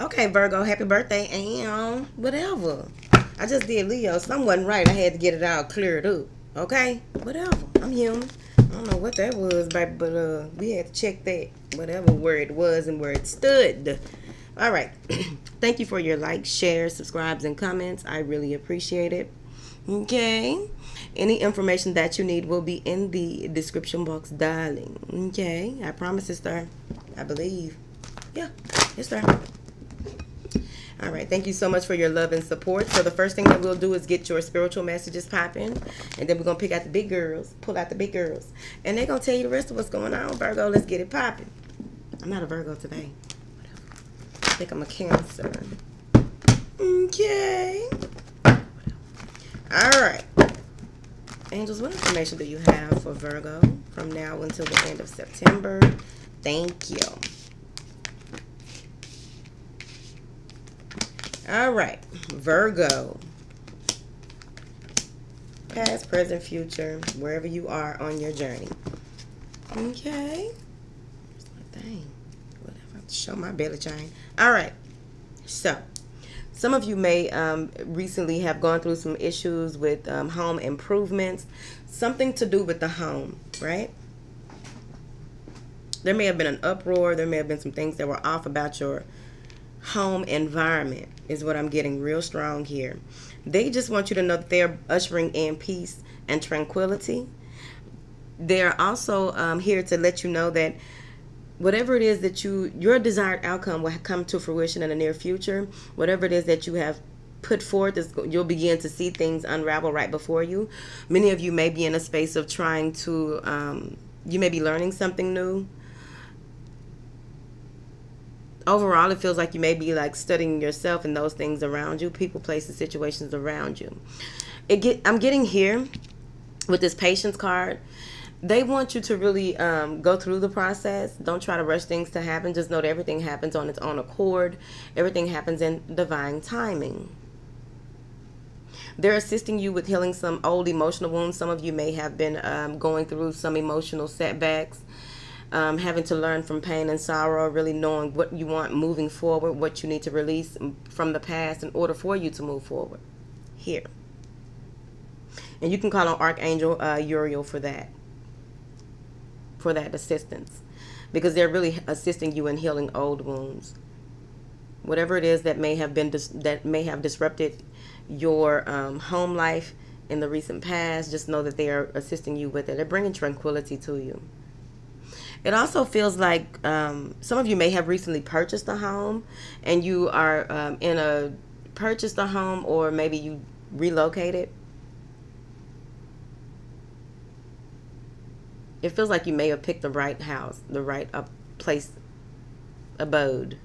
Okay, Virgo, happy birthday, and whatever. I just did Leo. Something wasn't right. I had to get it all cleared up. Okay? Whatever. I'm human. I don't know what that was, baby, but uh, we had to check that. Whatever where it was and where it stood. All right. Thank you for your likes, shares, subscribes, and comments. I really appreciate it. Okay. Any information that you need will be in the description box, darling. Okay. I promise it's there. I believe. Yeah, it's there. All right. Thank you so much for your love and support. So the first thing that we'll do is get your spiritual messages popping. And then we're going to pick out the big girls, pull out the big girls. And they're to tell you the rest of what's going on, Virgo. Let's get it popping. I'm not a Virgo today. I think I'm a Cancer. Okay. All right. Angels, what information do you have for Virgo from now until the end of September? Thank you. All right, Virgo. Past, present, future, wherever you are on your journey. Okay. Whatever. Show my belly chain. All right. So, some of you may um, recently have gone through some issues with um, home improvements, something to do with the home, right? There may have been an uproar. There may have been some things that were off about your home environment is what I'm getting real strong here. They just want you to know that they're ushering in peace and tranquility. They're also um, here to let you know that whatever it is that you your desired outcome will come to fruition in the near future. Whatever it is that you have put forth is you'll begin to see things unravel right before you. Many of you may be in a space of trying to um, you may be learning something new overall it feels like you may be like studying yourself and those things around you people places situations around you. It get i'm getting here with this patience card. They want you to really um, go through the process. Don't try to rush things to happen. Just know that everything happens on its own accord. Everything happens in divine timing. They're assisting you with healing some old emotional wounds. Some of you may have been um, going through some emotional setbacks um, having to learn from pain and sorrow, really knowing what you want moving forward, what you need to release from the past in order for you to move forward. Here. And you can call on Archangel uh, Uriel for that, for that assistance, because they're really assisting you in healing old wounds. Whatever it is that may have been that may have disrupted your um, home life in the recent past, just know that they are assisting you with it. They're bringing tranquility to you. It also feels like um, some of you may have recently purchased a home and you are um, in a purchased a home or maybe you relocated. It feels like you may have picked the right house, the right uh, place, abode.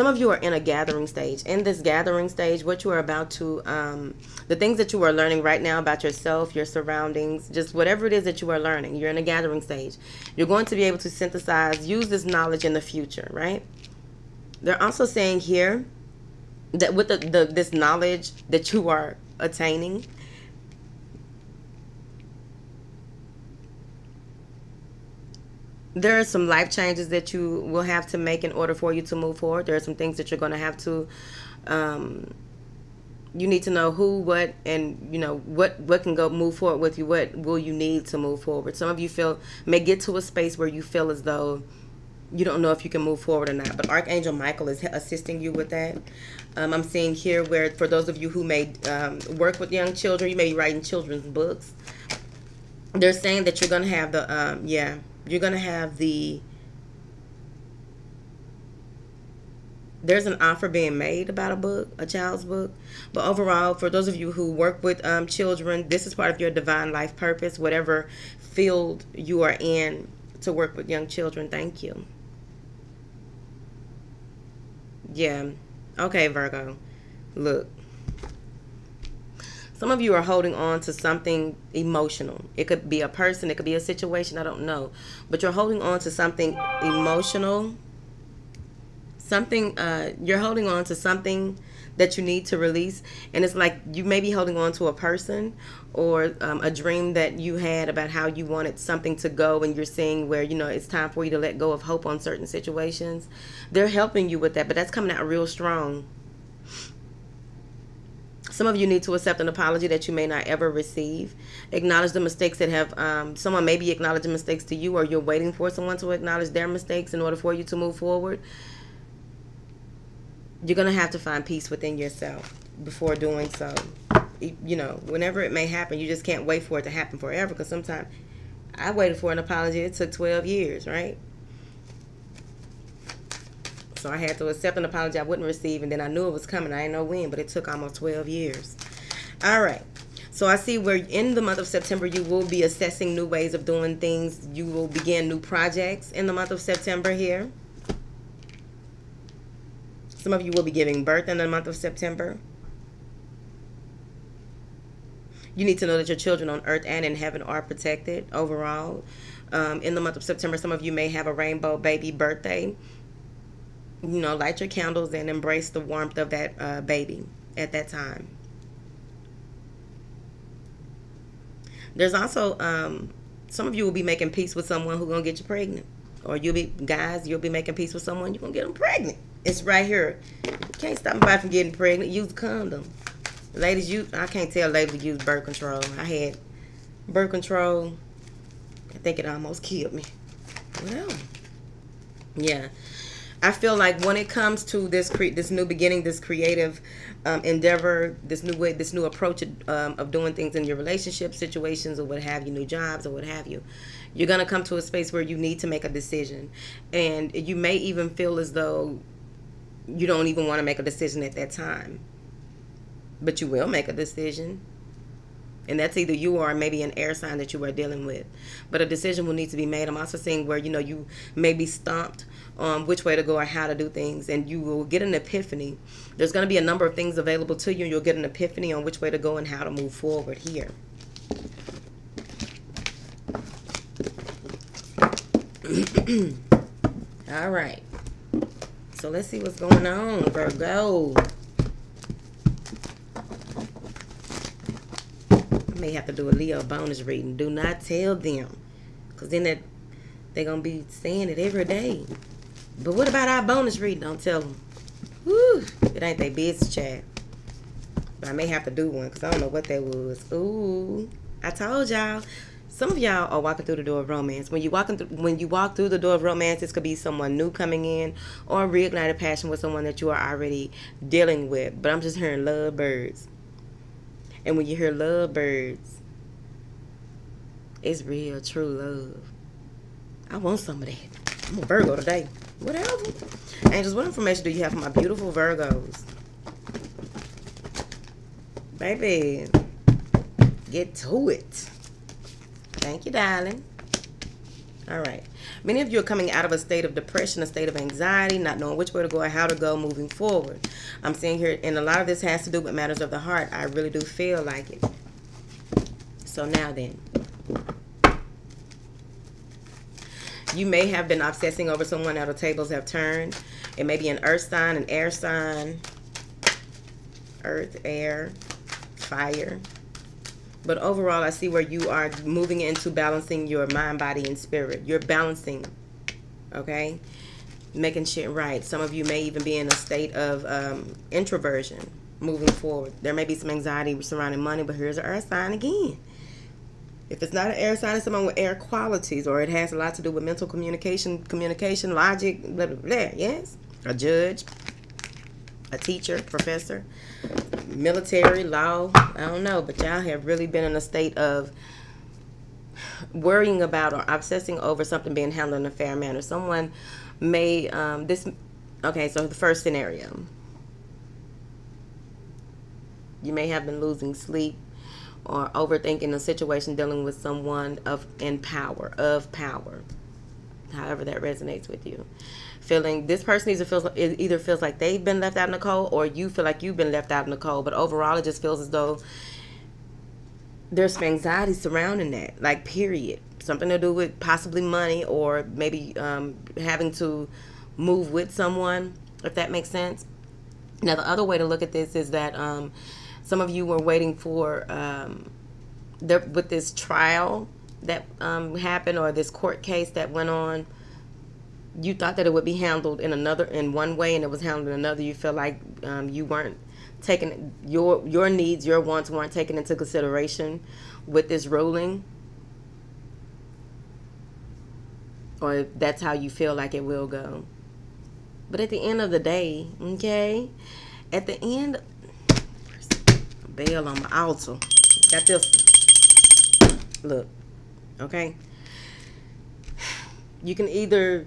Some of you are in a gathering stage. In this gathering stage, what you are about to, um, the things that you are learning right now about yourself, your surroundings, just whatever it is that you are learning, you're in a gathering stage. You're going to be able to synthesize, use this knowledge in the future, right? They're also saying here that with the, the this knowledge that you are attaining, there are some life changes that you will have to make in order for you to move forward. There are some things that you're going to have to. Um, you need to know who, what, and you know what what can go move forward with you. What will you need to move forward? Some of you feel may get to a space where you feel as though you don't know if you can move forward or not. But Archangel Michael is assisting you with that. Um, I'm seeing here where for those of you who may um, work with young children, you may be writing children's books. They're saying that you're going to have the um, yeah you're going to have the there's an offer being made about a book, a child's book. But overall, for those of you who work with um, children, this is part of your divine life purpose, whatever field you are in to work with young children. Thank you. Yeah. Okay, Virgo. Look, some of you are holding on to something emotional. It could be a person, it could be a situation, I don't know. But you're holding on to something emotional. Something, uh, you're holding on to something that you need to release and it's like you may be holding on to a person or um, a dream that you had about how you wanted something to go and you're seeing where you know it's time for you to let go of hope on certain situations they're helping you with that but that's coming out real strong some of you need to accept an apology that you may not ever receive. Acknowledge the mistakes that have, um, someone may be acknowledging mistakes to you, or you're waiting for someone to acknowledge their mistakes in order for you to move forward. You're going to have to find peace within yourself before doing so. You know, whenever it may happen, you just can't wait for it to happen forever because sometimes I waited for an apology. It took 12 years, right? So I had to accept an apology I wouldn't receive, and then I knew it was coming. I didn't know when, but it took almost 12 years. All right. So I see where in the month of September you will be assessing new ways of doing things. You will begin new projects in the month of September here. Some of you will be giving birth in the month of September. You need to know that your children on earth and in heaven are protected overall. Um, in the month of September, some of you may have a rainbow baby birthday you know, light your candles and embrace the warmth of that uh, baby at that time. There's also um, some of you will be making peace with someone who's gonna get you pregnant, or you'll be guys, you'll be making peace with someone you're gonna get them pregnant. It's right here. You can't stop anybody from getting pregnant. Use a condom. Ladies, you I can't tell ladies to use birth control. I had birth control. I think it almost killed me. Well, yeah. I feel like when it comes to this cre- this new beginning, this creative um, endeavor, this new way, this new approach um, of doing things in your relationship situations or what have you, new jobs or what have you, you're gonna come to a space where you need to make a decision, and you may even feel as though you don't even want to make a decision at that time, but you will make a decision and that's either you or maybe an air sign that you are dealing with. But a decision will need to be made. I'm also seeing where you know you may be stumped on which way to go or how to do things, and you will get an epiphany. There's going to be a number of things available to you, and you'll get an epiphany on which way to go and how to move forward here. All right. So let's see what's going on, Virgo. I may have to do a Leo bonus reading. Do not tell them. Because then they're, they're going to be saying it every day. But what about our bonus reading? Don't tell them. Whew, it ain't their business chat. But I may have to do one because I don't know what that was. Ooh, I told y'all. Some of y'all are walking through the door of romance. When you walking through, when you walk through the door of romance, this could be someone new coming in, or reignited passion with someone that you are already dealing with. But I'm just hearing love birds. And when you hear love birds, it's real, true love. I want some of that. I'm a Virgo today. Whatever. Angels, what information do you have for my beautiful Virgos? Baby, get to it. Thank you, darling. All right. Many of you are coming out of a state of depression, a state of anxiety, not knowing which way to go or how to go moving forward. I'm seeing here, and a lot of this has to do with matters of the heart. I really do feel like it. So now then. You may have been obsessing over someone that the tables have turned. It may be an earth sign, an air sign, earth, air, fire. But overall, I see where you are moving into balancing your mind, body, and spirit. You're balancing, okay? Making shit right. Some of you may even be in a state of um, introversion moving forward. There may be some anxiety surrounding money, but here's an earth sign again. If it's not an air sign, it's someone with air qualities, or it has a lot to do with mental communication, communication, logic, blah, blah, blah. Yes? A judge, a teacher, professor, military, law, I don't know, but y'all have really been in a state of worrying about or obsessing over something being handled in a fair manner. Someone may, um, this, okay, so the first scenario. You may have been losing sleep or overthinking a situation dealing with someone of in power, of power, however that resonates with you. Feeling this person either feels either feels like they've been left out in the cold or you feel like you've been left out in the cold but overall it just feels as though there's some anxiety surrounding that like period. Something to do with possibly money or maybe um, having to move with someone if that makes sense. Now, the other way to look at this is that um, some of you were waiting for um, there, with this trial that um, happened or this court case that went on. You thought that it would be handled in another, in one way, and it was handled in another. You feel like um, you weren't taking your your needs, your wants weren't taken into consideration with this ruling, or that's how you feel like it will go. But at the end of the day, okay, at the end, bell on my altar. Got this. Look, okay. You can either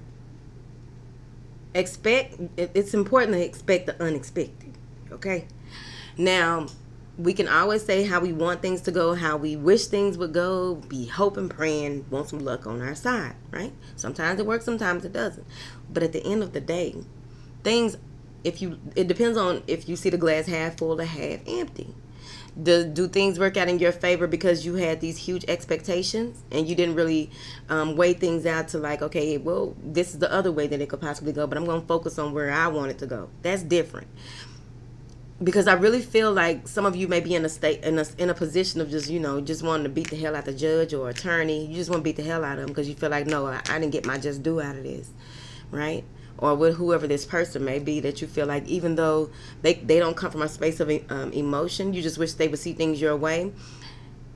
expect. It's important to expect the unexpected. Okay. Now, we can always say how we want things to go, how we wish things would go, be hoping, praying, want some luck on our side, right? Sometimes it works, sometimes it doesn't. But at the end of the day, things, if you, it depends on if you see the glass half full or half empty. Do, do things work out in your favor because you had these huge expectations and you didn't really um, weigh things out to like, okay, well, this is the other way that it could possibly go, but I'm going to focus on where I want it to go. That's different because I really feel like some of you may be in a state in a, in a position of just you know just wanting to beat the hell out the judge or attorney. You just want to beat the hell out of them because you feel like no, I, I, didn't get my just due out of this, right? Or with whoever this person may be that you feel like even though they they don't come from a space of um, emotion, you just wish they would see things your way.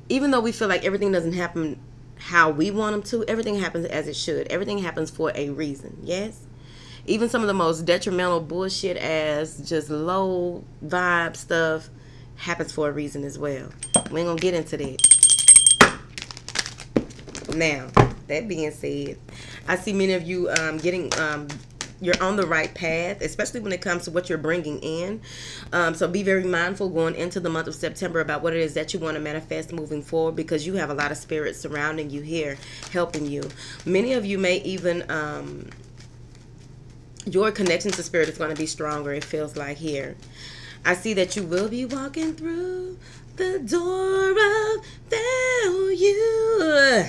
Even though we feel like everything doesn't happen how we want them to, everything happens as it should. Everything happens for a reason. Yes even some of the most detrimental bullshit as just low vibe stuff happens for a reason as well. We ain't gonna get into that. Now, that being said, I see many of you um, getting um, you're on the right path, especially when it comes to what you're bringing in. Um, so be very mindful going into the month of September about what it is that you want to manifest moving forward because you have a lot of spirits surrounding you here, helping you. Many of you may even um, your connection to spirit is going to be stronger, it feels like here. I see that you will be walking through the door of value.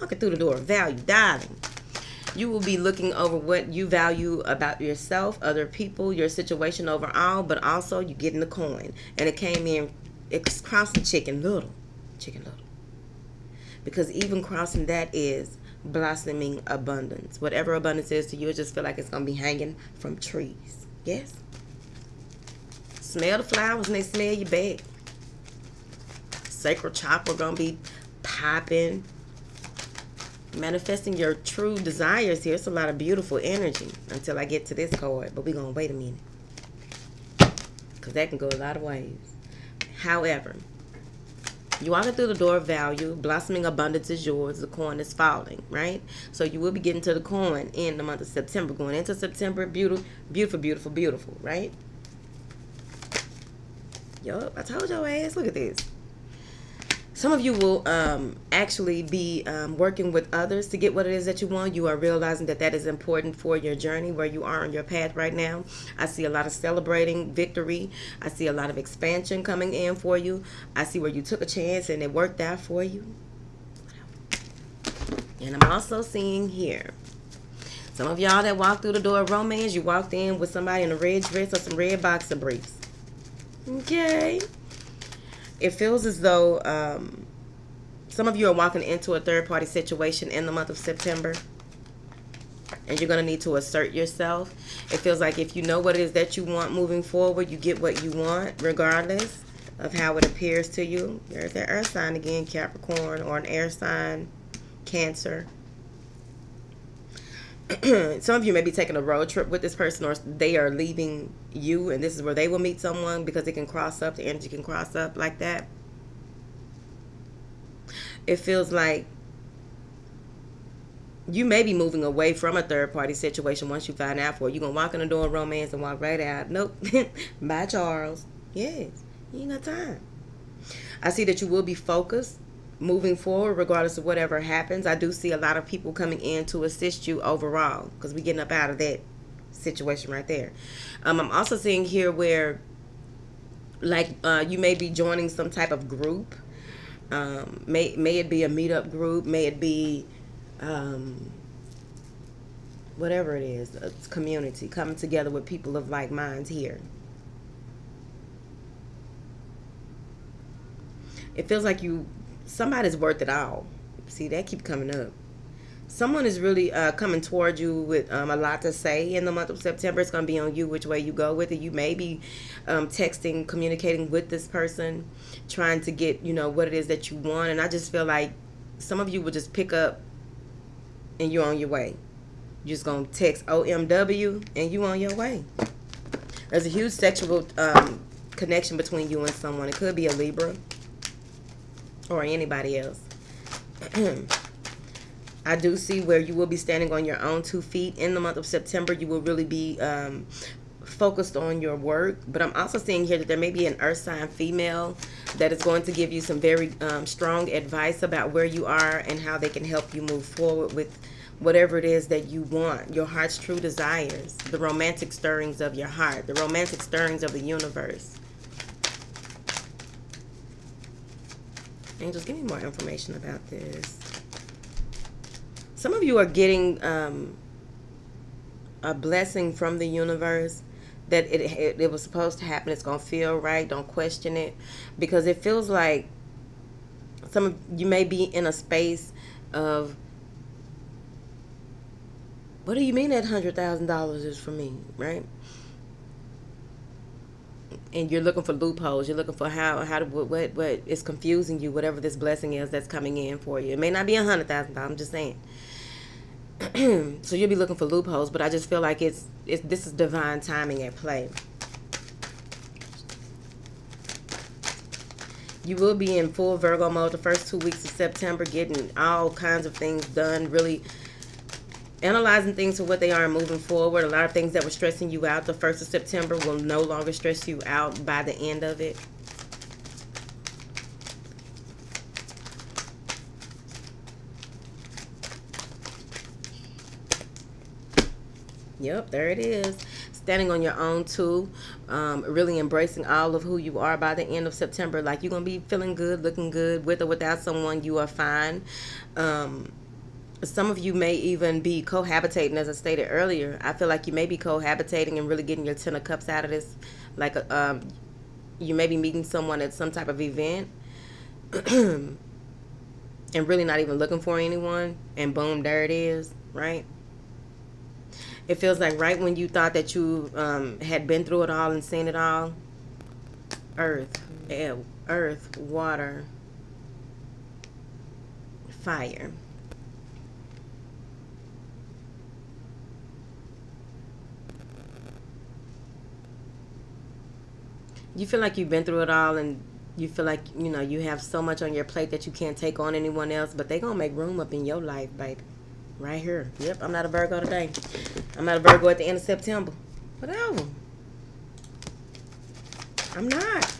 Walking through the door of value, darling. You will be looking over what you value about yourself, other people, your situation overall, but also you getting the coin. And it came in, it's crossing chicken little. Chicken little. Because even crossing that is blossoming abundance. Whatever abundance is to you, it just feel like it's going to be hanging from trees. Yes? Smell the flowers and they smell your bag. Sacral chakra going to be popping. Manifesting your true desires here. It's a lot of beautiful energy until I get to this card. But we're going to wait a minute. Because that can go a lot of ways. However, you walking through the door of value, blossoming abundance is yours, the coin is falling, right? So you will be getting to the coin in the month of September. Going into September, beautiful, beautiful, beautiful, beautiful, right? Yup, I told your ass, look at this some of you will um, actually be um, working with others to get what it is that you want. You are realizing that that is important for your journey, where you are on your path right now. I see a lot of celebrating victory. I see a lot of expansion coming in for you. I see where you took a chance and it worked out for you. And I'm also seeing here some of y'all that walked through the door of romance, you walked in with somebody in a red dress or some red boxer briefs. Okay it feels as though um, some of you are walking into a third party situation in the month of September and you're going to need to assert yourself. It feels like if you know what it is that you want moving forward, you get what you want regardless of how it appears to you. There's that earth sign again, Capricorn, or an air sign, Cancer. some of you may be taking a road trip with this person or they are leaving you and this is where they will meet someone because it can cross up the energy can cross up like that it feels like you may be moving away from a third party situation once you find out for. You're gonna walk in the door of romance and walk right out. Nope. Bye, Charles. Yes. You ain't got time. I see that you will be focused moving forward, regardless of whatever happens, I do see a lot of people coming in to assist you overall because we're getting up out of that situation right there. Um, I'm also seeing here where, like, uh, you may be joining some type of group. Um, may, may it be a meetup group, may it be um, whatever it is, a community, coming together with people of like minds here. It feels like you somebody's worth it all. See, that keep coming up. Someone is really uh, coming toward you with um, a lot to say in the month of September. It's going to be on you which way you go with it. You may be um, texting, communicating with this person, trying to get you know what it is that you want. And I just feel like some of you will just pick up and you're on your way. You're just gonna text OMW and you on your way. There's a huge sexual um, connection between you and someone. It could be a Libra or anybody else. I do see where you will be standing on your own two feet in the month of September. You will really be um, focused on your work. But I'm also seeing here that there may be an earth sign female that is going to give you some very um, strong advice about where you are and how they can help you move forward with whatever it is that you want, your heart's true desires, the romantic stirrings of your heart, the romantic stirrings of the universe. Angels, give me more information about this. Some of you are getting um, a blessing from the universe that it, it, it was supposed to happen. It's going to feel right. Don't question it. Because it feels like some of you may be in a space of what do you mean that hundred thousand dollars is for me, right? And you're looking for loopholes. You're looking for how how to what what, what is confusing you. Whatever this blessing is that's coming in for you. It may not be a hundred thousand. I'm just saying. so you'll be looking for loopholes, but I just feel like it's it's this is divine timing at play. You will be in full Virgo mode the first two weeks of September, getting all kinds of things done, really analyzing things for what they are and moving forward. A lot of things that were stressing you out the 1st of September will no longer stress you out by the end of it. Yep, there it is. Standing on your own too. Um, really embracing all of who you are by the end of September. Like you're going to be feeling good, looking good. With or without someone, you are fine. Um, some of you may even be cohabitating, as I stated earlier. I feel like you may be cohabitating and really getting your Ten of Cups out of this. Like um, you may be meeting someone at some type of event and really not even looking for anyone. And boom, there it is, right? It feels like right when you thought that you um, had been through it all and seen it all, earth, earth, water, fire you feel like you've been through it all and you feel like you know you have so much on your plate that you can't take on anyone else but they gonna make room up in your life baby. Right here. Yep i'm not a virgo today. I'm not a virgo at the end of september. Whatever. I'm not.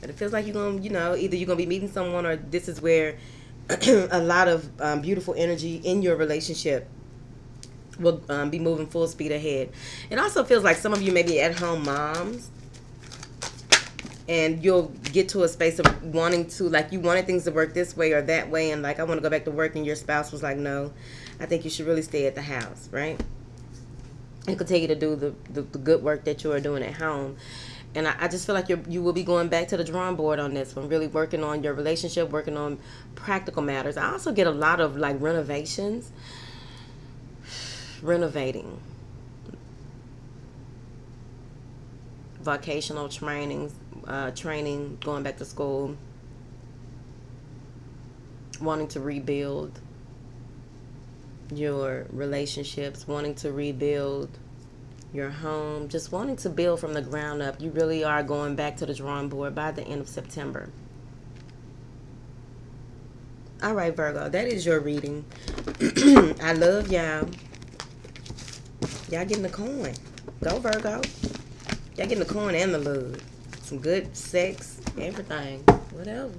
But it feels like you're gonna you know either you're gonna be meeting someone or this is where a lot of um, beautiful energy in your relationship will um, be moving full speed ahead. It also feels like some of you may be at home moms and you'll get to a space of wanting to like you wanted things to work this way or that way and like i want to go back to work and your spouse was like no i think you should really stay at the house right? And continue to do the, the, the good work that you are doing at home. And I, I just feel like you you will be going back to the drawing board on this one really working on your relationship working on practical matters. I also get a lot of like renovations. Renovating vocational trainings uh, training, going back to school, wanting to rebuild your relationships, wanting to rebuild your home, just wanting to build from the ground up. You really are going back to the drawing board by the end of September. All right, Virgo, that is your reading. I love y'all. Y'all getting the coin. Go, Virgo. Y'all getting the corn and the love some good sex, everything, whatever.